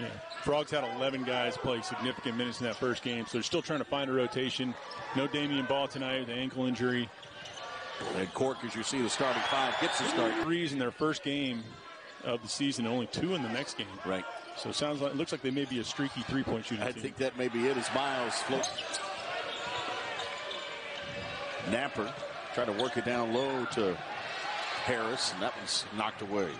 Yeah. Frogs had 11 guys play significant minutes in that first game, so they're still trying to find a rotation. No Damion Baugh tonight with an ankle injury. And Cork, as you see, the starting five gets the start. Threes in their first game of the season, only two in the next game. Right. So it sounds like it looks like they may be a streaky three-point shooting I team. think that may be it as Miles floats. Napper trying to work it down low to Harris, and that was knocked away.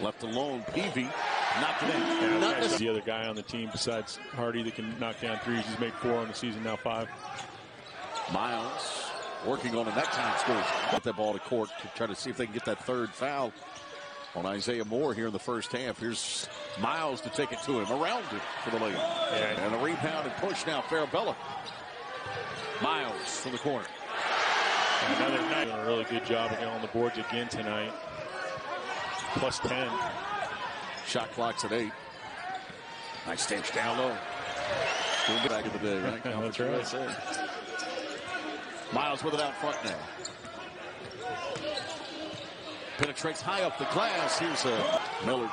Left alone, Peavy knocked it in. Yeah, Not that's the other guy on the team besides Hardy that can knock down threes. He's made four on the season now, five. Miles working on it that time scores. Get that ball to court to try to see if they can get that third foul on Isaiah Moore here in the first half. Here's Miles to take it to him around it for the layup. Yeah. And a rebound and push now, Farabello. Miles from the corner. Another night doing a really good job of getting on the boards again tonight. Plus 10. Shot clock's at eight. Nice stitch down low. Doing it back in the day, right? That's right. Miles with it out front now. Penetrates high up the glass. Here's a Miller.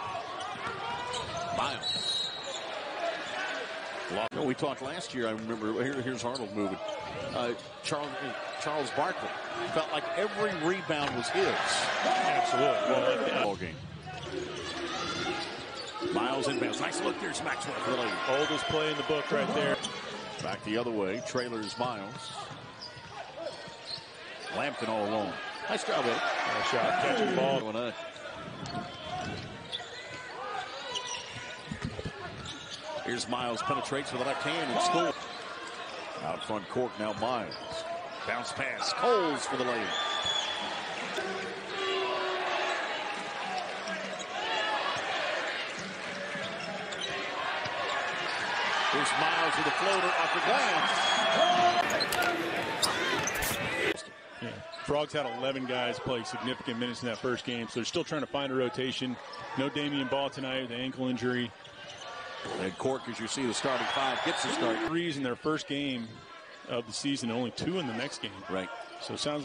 Miles. No, we talked last year. I remember. Here, here's Arnold moving. Uh, Charles Charles Barkley felt like every rebound was his. Absolutely. Well, like, Ball game. Miles inbounds. Nice look. There's Maxwell for the lead. oldest play in the book right there. Back the other way. Trailers Miles. Lampkin all alone. Nice job, Eddie. Nice shot. Catching the ball. Going up. Here's Miles penetrates with the left hand and scores. Out front court now Miles. Bounce pass. Coles for the lead. Here's Miles with a floater off the glass. Yeah. Frogs had 11 guys play significant minutes in that first game, so they're still trying to find a rotation. No Damion Baugh tonight with an ankle injury. And Cork, as you see, the starting five gets the start. Threes in their first game of the season, only two in the next game. Right. So it sounds like